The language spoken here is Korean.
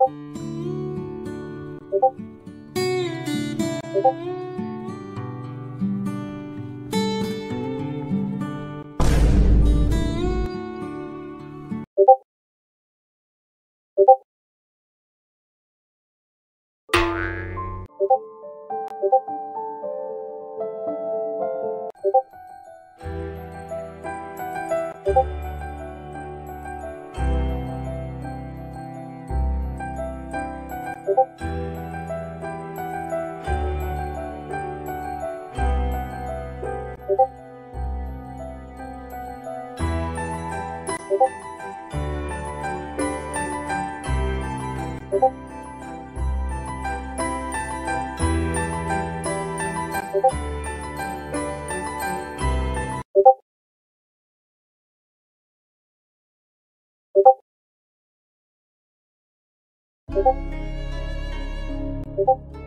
you 고고 Música